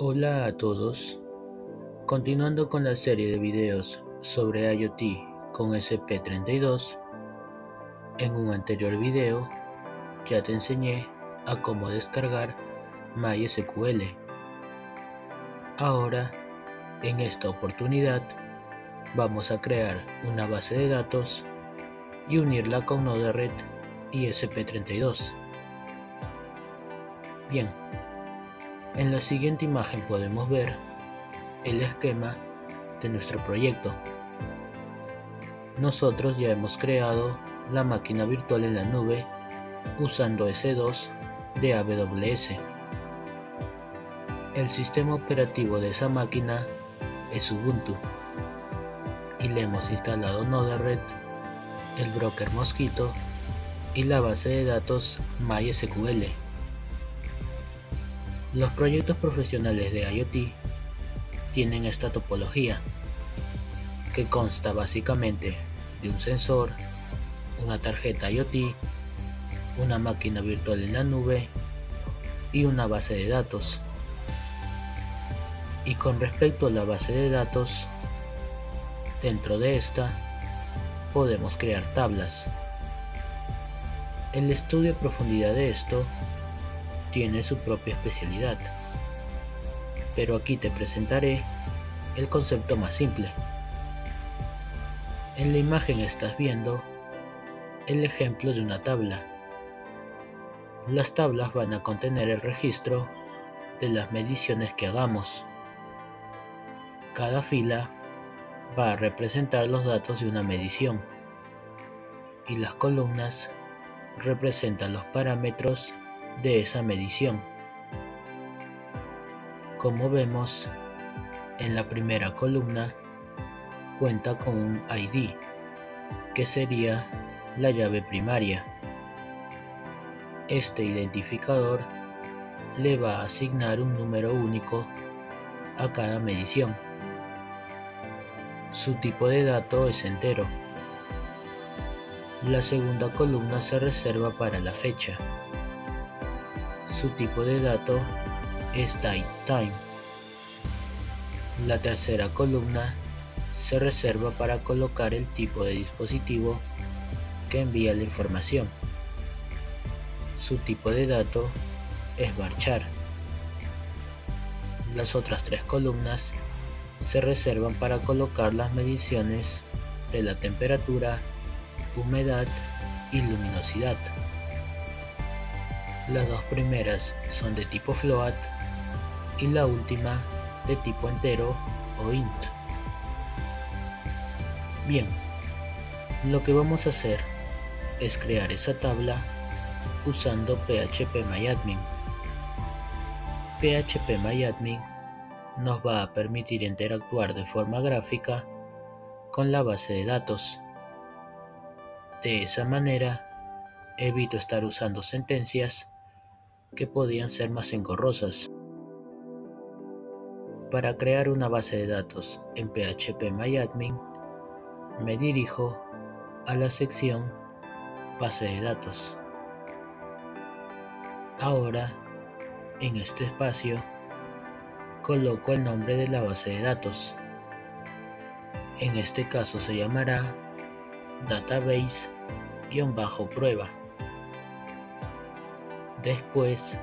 Hola a todos. Continuando con la serie de videos sobre IoT con SP32, en un anterior video ya te enseñé a cómo descargar MySQL. Ahora, en esta oportunidad, vamos a crear una base de datos y unirla con Node-RED y SP32. Bien, en la siguiente imagen podemos ver el esquema de nuestro proyecto. Nosotros ya hemos creado la máquina virtual en la nube usando S2 de AWS. El sistema operativo de esa máquina es Ubuntu y le hemos instalado Node-RED, el broker Mosquito y la base de datos MySQL. Los proyectos profesionales de IoT tienen esta topología, que consta básicamente de un sensor, una tarjeta IoT, una máquina virtual en la nube y una base de datos. Y con respecto a la base de datos, dentro de esta podemos crear tablas. El estudio a profundidad de esto tiene su propia especialidad. Pero aquí te presentaré el concepto más simple. En la imagen estás viendo el ejemplo de una tabla. Las tablas van a contener el registro de las mediciones que hagamos. Cada fila va a representar los datos de una medición y las columnas representan los parámetros de esa medición. Como vemos, en la primera columna cuenta con un ID, que sería la llave primaria. Este identificador le va a asignar un número único a cada medición. Su tipo de dato es entero. La segunda columna se reserva para la fecha. Su tipo de dato es DateTime. La tercera columna se reserva para colocar el tipo de dispositivo que envía la información. Su tipo de dato es varchar. Las otras tres columnas se reservan para colocar las mediciones de la temperatura, humedad y luminosidad. Las dos primeras son de tipo float y la última de tipo entero o int. Bien, lo que vamos a hacer es crear esa tabla usando phpMyAdmin. phpMyAdmin nos va a permitir interactuar de forma gráfica con la base de datos. De esa manera, evito estar usando sentencias que podían ser más engorrosas. Para crear una base de datos en phpMyAdmin, me dirijo a la sección Base de datos. Ahora, en este espacio, coloco el nombre de la base de datos. En este caso se llamará database-prueba. Después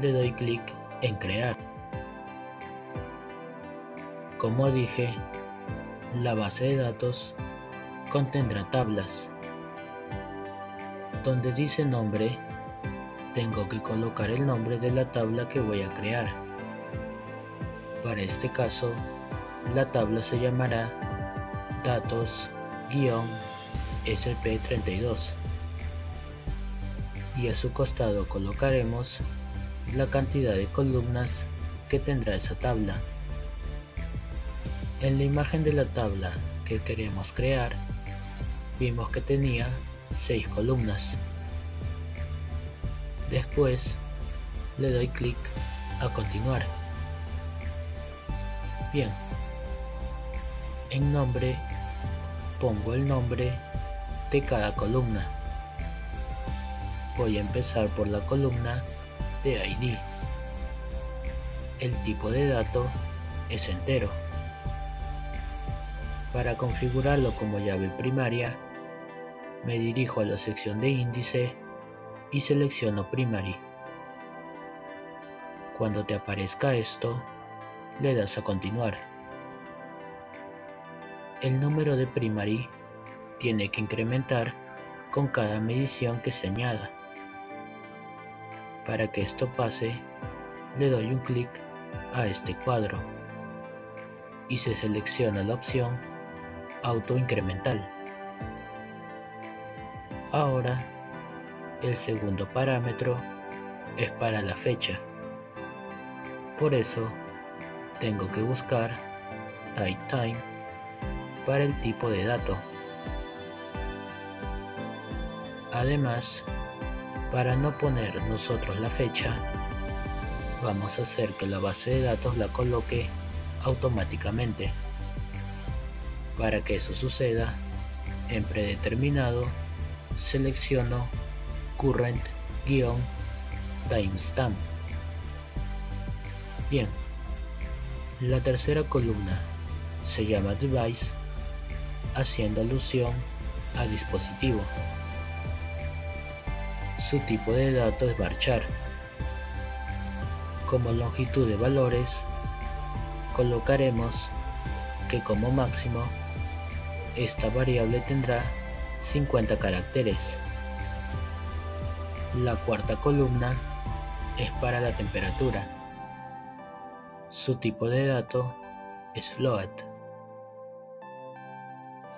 le doy clic en crear. Como dije, la base de datos contendrá tablas. Donde dice nombre, tengo que colocar el nombre de la tabla que voy a crear. Para este caso, la tabla se llamará datos-sp32 y a su costado colocaremos la cantidad de columnas que tendrá esa tabla. En la imagen de la tabla que queremos crear, vimos que tenía 6 columnas. Después le doy clic a continuar. Bien, en nombre pongo el nombre de cada columna voy a empezar por la columna de ID. el tipo de dato es entero. Para configurarlo como llave primaria, me dirijo a la sección de índice y selecciono primary. Cuando te aparezca esto, le das a continuar. El número de primary tiene que incrementar con cada medición que se añada. Para que esto pase, le doy un clic a este cuadro y se selecciona la opción Auto Incremental. Ahora, el segundo parámetro es para la fecha. Por eso, tengo que buscar Type Time para el tipo de dato. Además, para no poner nosotros la fecha, vamos a hacer que la base de datos la coloque automáticamente. Para que eso suceda, en predeterminado selecciono current-timestamp. Bien, la tercera columna se llama device, haciendo alusión a dispositivo. Su tipo de datos es varchar. Como longitud de valores, colocaremos que como máximo esta variable tendrá 50 caracteres. La cuarta columna es para la temperatura. Su tipo de dato es float.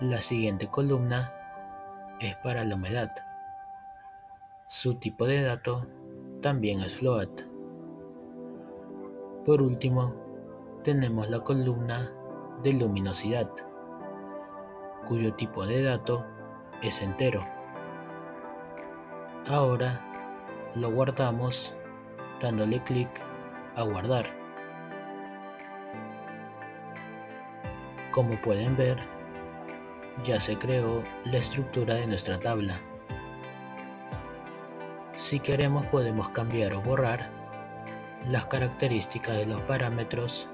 La siguiente columna es para la humedad. Su tipo de dato también es float. Por último, tenemos la columna de luminosidad, cuyo tipo de dato es entero. Ahora lo guardamos dándole clic a guardar. Como pueden ver, ya se creó la estructura de nuestra tabla. Si queremos podemos cambiar o borrar las características de los parámetros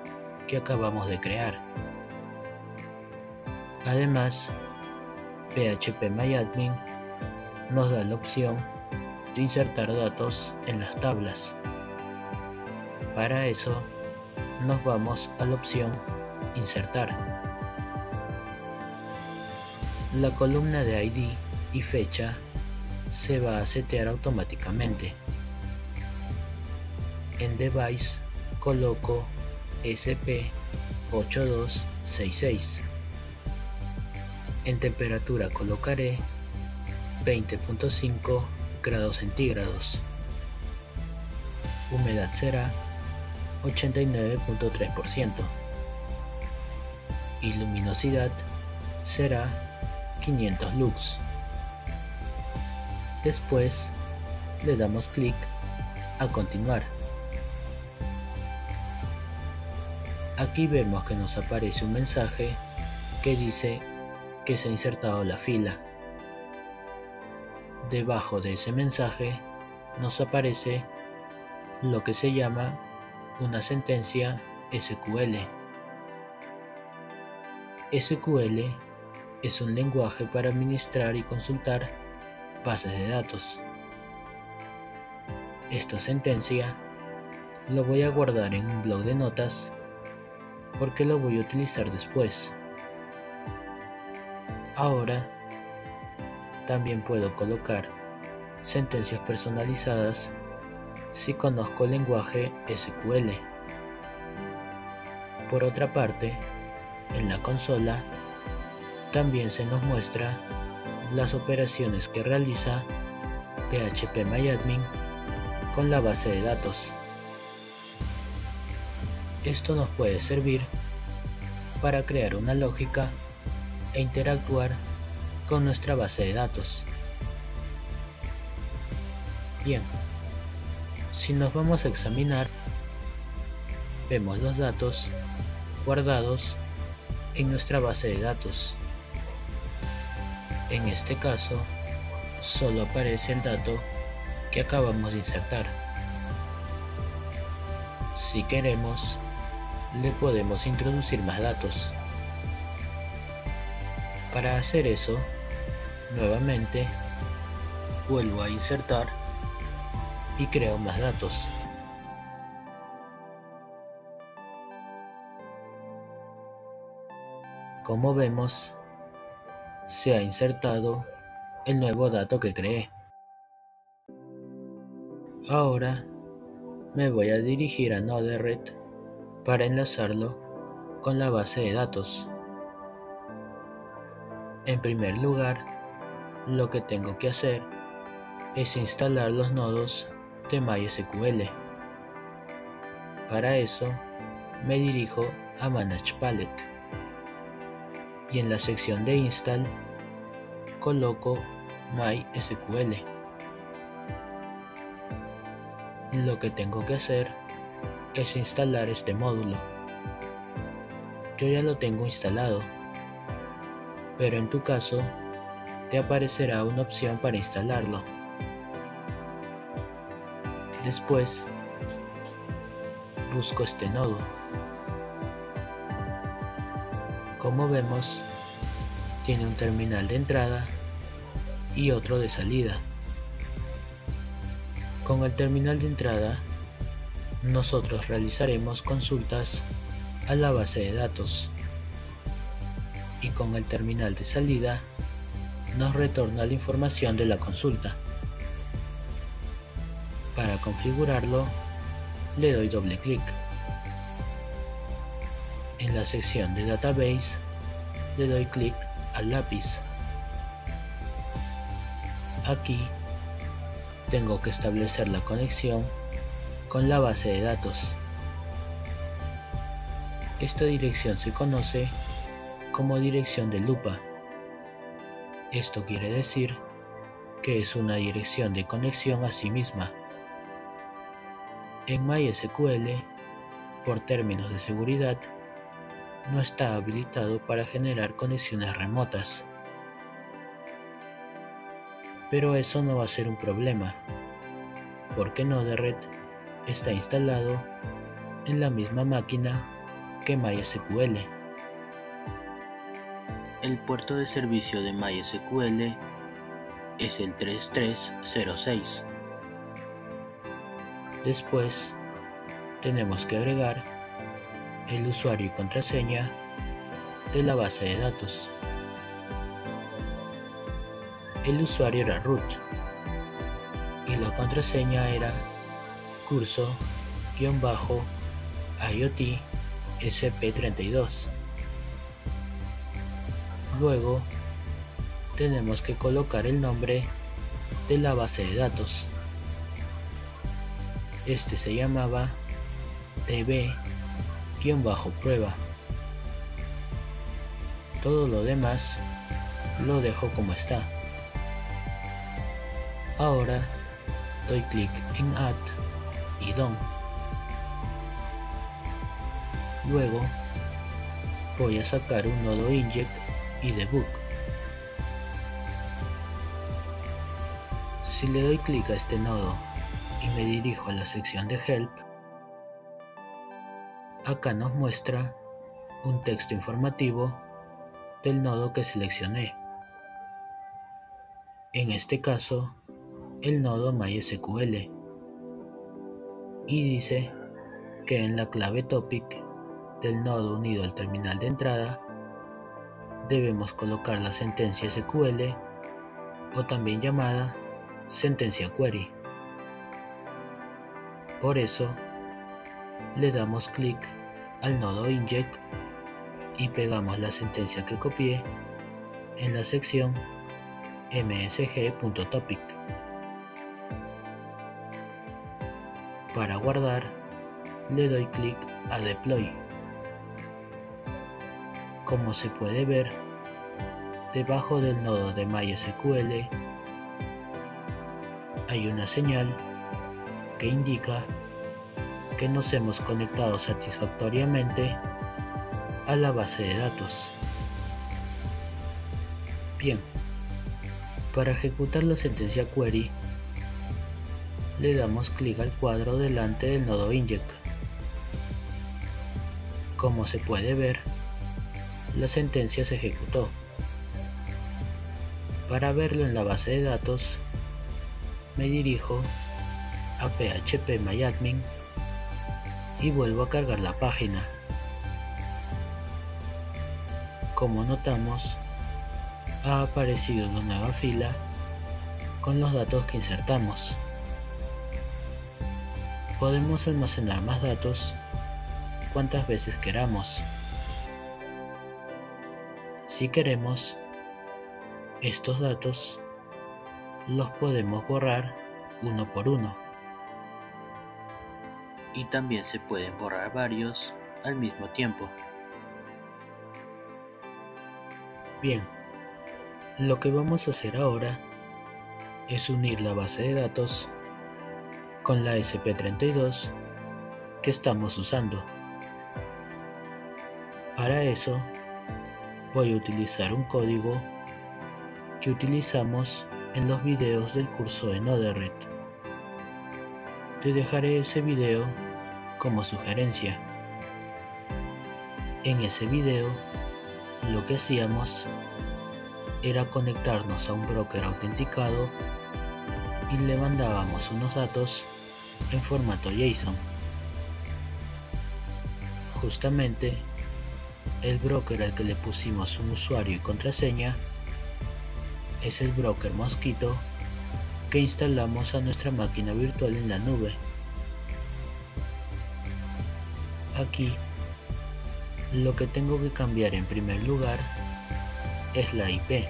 que acabamos de crear. Además, phpMyAdmin nos da la opción de insertar datos en las tablas. Para eso, nos vamos a la opción Insertar. La columna de ID y fecha se va a setear automáticamente. En Device coloco SP8266. En temperatura colocaré 20.5 grados centígrados. Humedad será 89.3%. Y luminosidad será 500 lux. Después le damos clic a continuar. Aquí vemos que nos aparece un mensaje que dice que se ha insertado la fila. Debajo de ese mensaje nos aparece lo que se llama una sentencia SQL. SQL es un lenguaje para administrar y consultar bases de datos. Esta sentencia lo voy a guardar en un blog de notas porque lo voy a utilizar después. Ahora también puedo colocar sentencias personalizadas si conozco el lenguaje SQL. Por otra parte, en la consola también se nos muestra las operaciones que realiza phpMyAdmin con la base de datos. Esto nos puede servir para crear una lógica e interactuar con nuestra base de datos. Bien, si nos vamos a examinar, vemos los datos guardados en nuestra base de datos. En este caso, solo aparece el dato que acabamos de insertar. Si queremos, le podemos introducir más datos. Para hacer eso, nuevamente vuelvo a insertar y creo más datos. Como vemos, se ha insertado el nuevo dato que creé. Ahora me voy a dirigir a Node-RED para enlazarlo con la base de datos. En primer lugar, lo que tengo que hacer es instalar los nodos de MySQL. Para eso, me dirijo a Manage Palette y en la sección de install coloco MySQL. Lo que tengo que hacer es instalar este módulo. Yo ya lo tengo instalado, pero en tu caso te aparecerá una opción para instalarlo. Después, busco este nodo. Como vemos, tiene un terminal de entrada y otro de salida. Con el terminal de entrada, nosotros realizaremos consultas a la base de datos y con el terminal de salida nos retorna la información de la consulta. Para configurarlo, le doy doble clic. En la sección de Database le doy clic al lápiz. Aquí tengo que establecer la conexión con la base de datos. Esta dirección se conoce como dirección de lupa. Esto quiere decir que es una dirección de conexión a sí misma. En MySQL, por términos de seguridad, no está habilitado para generar conexiones remotas. Pero eso no va a ser un problema, porque Node-RED está instalado en la misma máquina que MySQL. El puerto de servicio de MySQL es el 3306. Después, tenemos que agregar el usuario y contraseña de la base de datos. El usuario era root y la contraseña era curso-iot sp32. Luego tenemos que colocar el nombre de la base de datos. Este se llamaba db bajo prueba. Todo lo demás lo dejo como está. Ahora doy clic en Add y Done. Luego voy a sacar un nodo inject y debug. Si le doy clic a este nodo y me dirijo a la sección de help, Acá nos muestra un texto informativo del nodo que seleccioné. En este caso, el nodo MySQL. Y dice que en la clave topic del nodo unido al terminal de entrada debemos colocar la sentencia SQL o también llamada sentencia query. Por eso, le damos clic al nodo inject y pegamos la sentencia que copié en la sección msg.topic. Para guardar, le doy clic a Deploy. Como se puede ver, debajo del nodo de MySQL hay una señal que indica que nos hemos conectado satisfactoriamente a la base de datos. Bien, para ejecutar la sentencia query, le damos clic al cuadro delante del nodo inject Como se puede ver, la sentencia se ejecutó. Para verlo en la base de datos, me dirijo a phpMyAdmin y vuelvo a cargar la página. Como notamos, ha aparecido una nueva fila con los datos que insertamos. Podemos almacenar más datos cuantas veces queramos. Si queremos, estos datos los podemos borrar uno por uno. Y también se pueden borrar varios al mismo tiempo. Bien, lo que vamos a hacer ahora es unir la base de datos con la SP32 que estamos usando. Para eso voy a utilizar un código que utilizamos en los videos del curso de Node-RED. Te dejaré ese video como sugerencia. En ese video lo que hacíamos era conectarnos a un broker autenticado y le mandábamos unos datos en formato JSON. Justamente, el broker al que le pusimos un usuario y contraseña es el broker Mosquito que instalamos a nuestra máquina virtual en la nube. Aquí, lo que tengo que cambiar en primer lugar es la IP.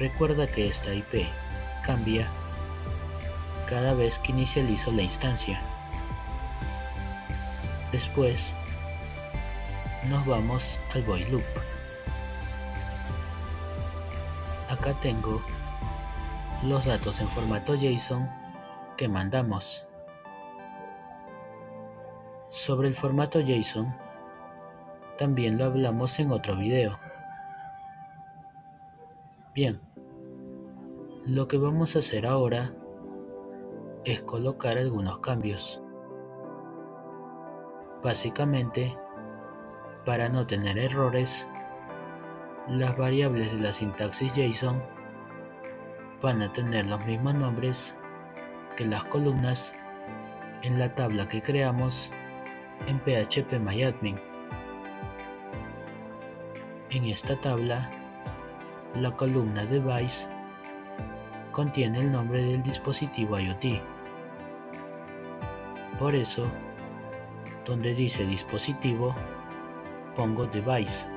Recuerda que esta IP cambia cada vez que inicializo la instancia. Después, nos vamos al void loop. Acá tengo los datos en formato JSON que mandamos. Sobre el formato JSON, también lo hablamos en otro video. Bien, lo que vamos a hacer ahora es colocar algunos cambios. Básicamente, para no tener errores, las variables de la sintaxis JSON van a tener los mismos nombres que las columnas en la tabla que creamos en phpMyAdmin. En esta tabla, la columna device contiene el nombre del dispositivo IoT. Por eso, donde dice dispositivo, pongo device.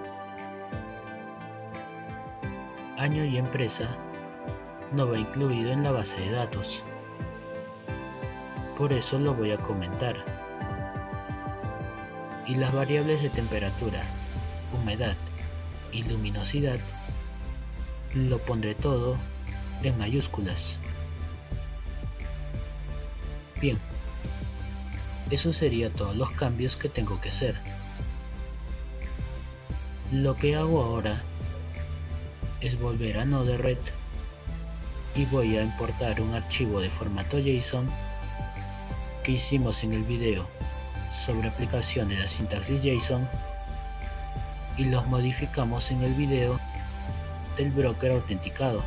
Año y empresa no va incluido en la base de datos. Por eso lo voy a comentar. Y las variables de temperatura, humedad y luminosidad lo pondré todo en mayúsculas. Bien, eso sería todos los cambios que tengo que hacer. Lo que hago ahora es volver a Node-RED y voy a importar un archivo de formato JSON que hicimos en el video sobre aplicación de sintaxis JSON y los modificamos en el video del broker autenticado.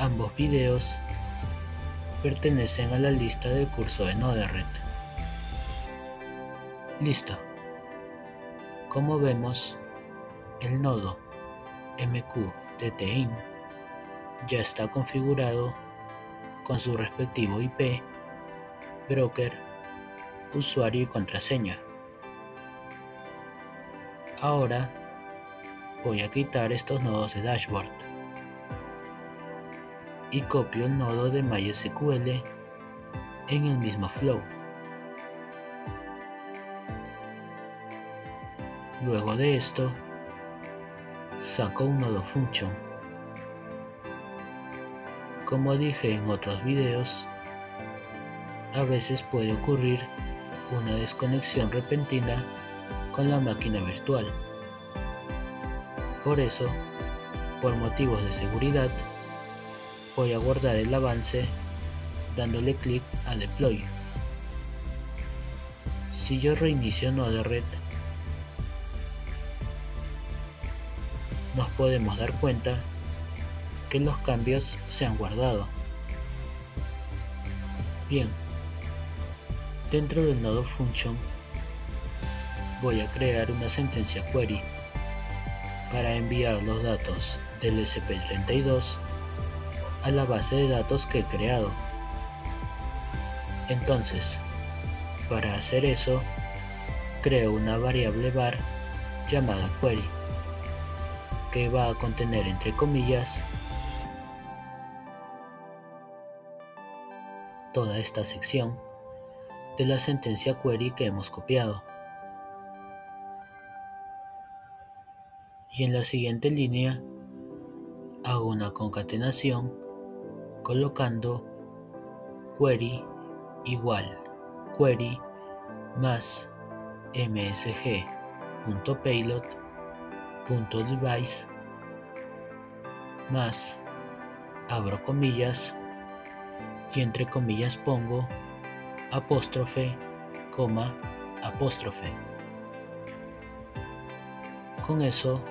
Ambos videos pertenecen a la lista del curso de Node-RED. Listo. Como vemos, el nodo MQTTIN ya está configurado con su respectivo IP, broker, usuario y contraseña. Ahora voy a quitar estos nodos de dashboard y copio el nodo de MySQL en el mismo flow. Luego de esto, saco un nodo function. Como dije en otros videos, a veces puede ocurrir una desconexión repentina con la máquina virtual. Por eso, por motivos de seguridad, voy a guardar el avance dándole clic a deploy. Si yo reinicio Node-RED, nos podemos dar cuenta que los cambios se han guardado. Bien, dentro del nodo function voy a crear una sentencia query para enviar los datos del SP32 a la base de datos que he creado. Entonces, para hacer eso, creo una variable var llamada query que va a contener entre comillas toda esta sección de la sentencia query que hemos copiado. Y en la siguiente línea hago una concatenación colocando query igual query más msg.payload.device más abro comillas y entre comillas pongo apóstrofe, coma, apóstrofe. Con eso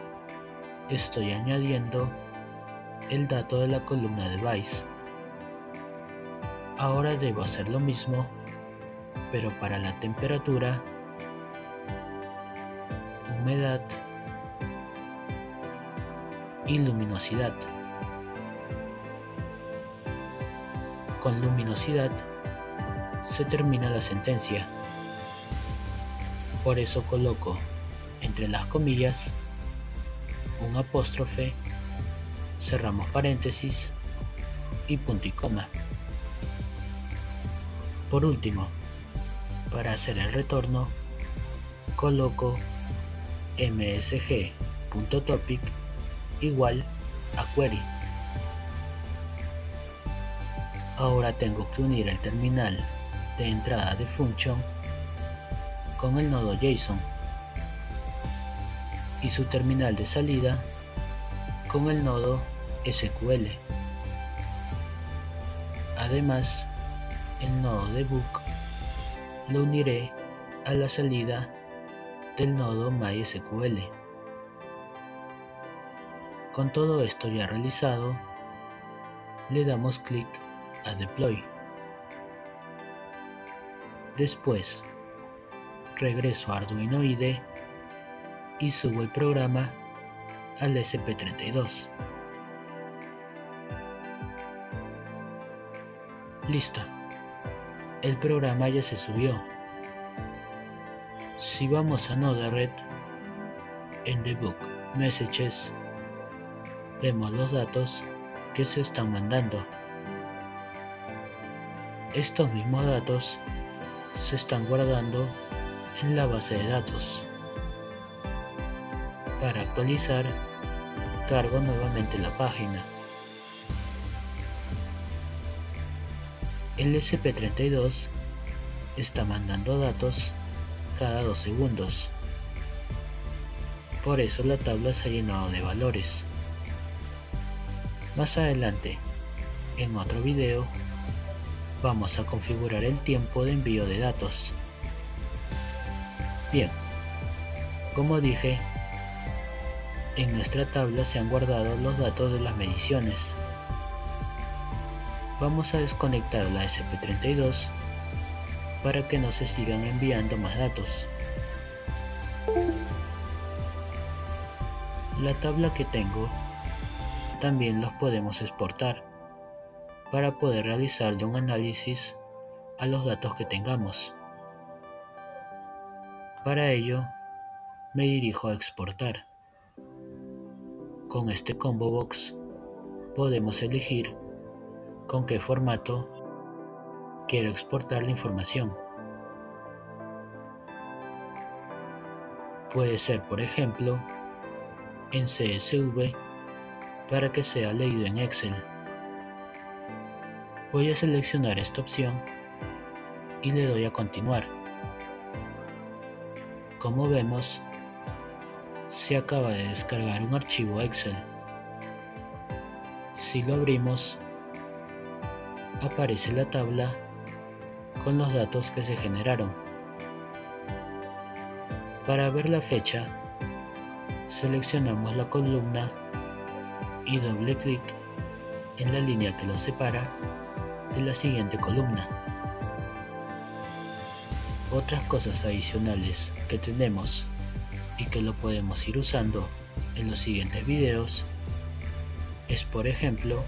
estoy añadiendo el dato de la columna device. Ahora debo hacer lo mismo, pero para la temperatura, humedad y luminosidad. Con luminosidad se termina la sentencia. Por eso coloco entre las comillas un apóstrofe, cerramos paréntesis y punto y coma. Por último, para hacer el retorno, coloco msg.topic igual a query. Ahora tengo que unir el terminal de entrada de function con el nodo JSON y su terminal de salida con el nodo SQL. Además, el nodo de book lo uniré a la salida del nodo MySQL. Con todo esto ya realizado, le damos clic a Deploy. Después, regreso a Arduino IDE y subo el programa al SP32. Listo. El programa ya se subió. Si vamos a Node-RED, en Debug Messages, vemos los datos que se están mandando. Estos mismos datos se están guardando en la base de datos. Para actualizar, cargo nuevamente la página. El SP32 está mandando datos cada 2 segundos. Por eso la tabla se ha llenado de valores. Más adelante, en otro video, vamos a configurar el tiempo de envío de datos. Bien, como dije, en nuestra tabla se han guardado los datos de las mediciones. Vamos a desconectar la SP32 para que no se sigan enviando más datos. La tabla que tengo también los podemos exportar para poder realizarle un análisis a los datos que tengamos. Para ello, me dirijo a exportar. Con este combo box podemos elegir con qué formato quiero exportar la información. Puede ser, por ejemplo, en CSV para que sea leído en Excel. Voy a seleccionar esta opción y le doy a continuar. Como vemos, se acaba de descargar un archivo Excel. Si lo abrimos, aparece la tabla con los datos que se generaron. Para ver la fecha, seleccionamos la columna y doble clic en la línea que lo separa de la siguiente columna. Otras cosas adicionales que tenemos y que lo podemos ir usando en los siguientes videos es por ejemplo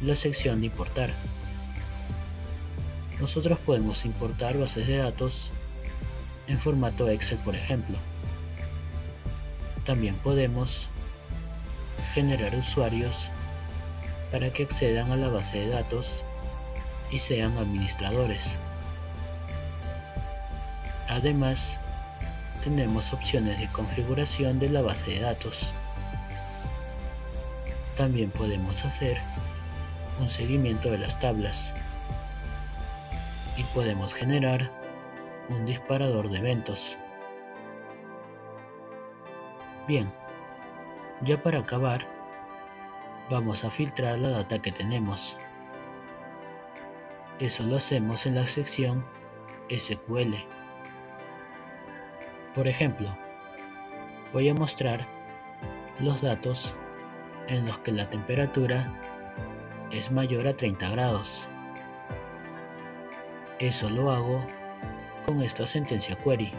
la sección de importar. Nosotros podemos importar bases de datos en formato Excel por ejemplo. También podemos generar usuarios para que accedan a la base de datos y sean administradores. Además, tenemos opciones de configuración de la base de datos. También podemos hacer un seguimiento de las tablas y podemos generar un disparador de eventos. Bien, ya para acabar, vamos a filtrar la data que tenemos. Eso lo hacemos en la sección SQL. Por ejemplo, voy a mostrar los datos en los que la temperatura es mayor a 30 grados. Eso lo hago con esta sentencia query.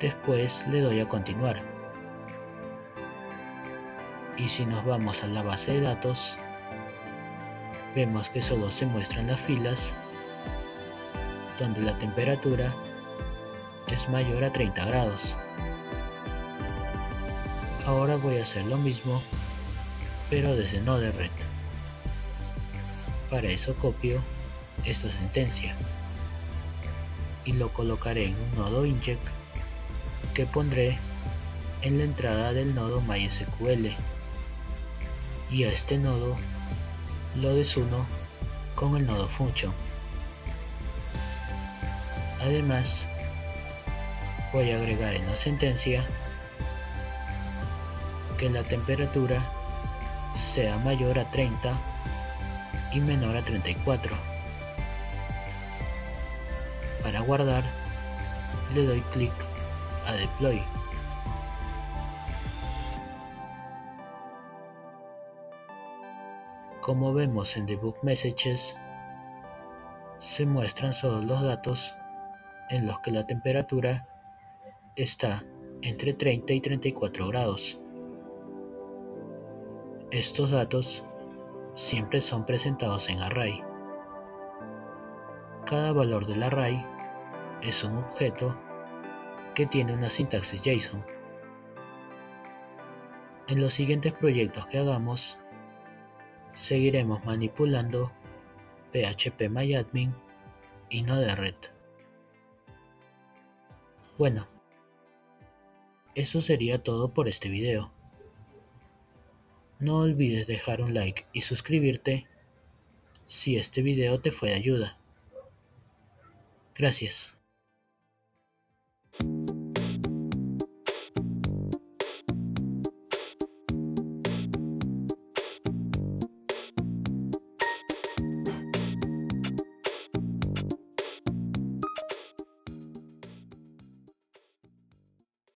Después le doy a continuar. Y si nos vamos a la base de datos, vemos que solo se muestran las filas donde la temperatura es mayor a 30 grados. Ahora voy a hacer lo mismo, pero desde Node-RED. Para eso copio esta sentencia y lo colocaré en un nodo inject que pondré en la entrada del nodo MySQL y a este nodo lo desuno con el nodo function. Además, voy a agregar en la sentencia que la temperatura sea mayor a 30 y menor a 34. Para guardar, le doy clic a Deploy. Como vemos en Debug Messages, se muestran solo los datos en los que la temperatura está entre 30 y 34 grados. Estos datos siempre son presentados en array. Cada valor del array es un objeto que tiene una sintaxis JSON. En los siguientes proyectos que hagamos, seguiremos manipulando PHP y Node-RED. Bueno, eso sería todo por este video. No olvides dejar un like y suscribirte si este video te fue de ayuda. Gracias.